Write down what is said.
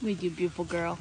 With you, beautiful girl.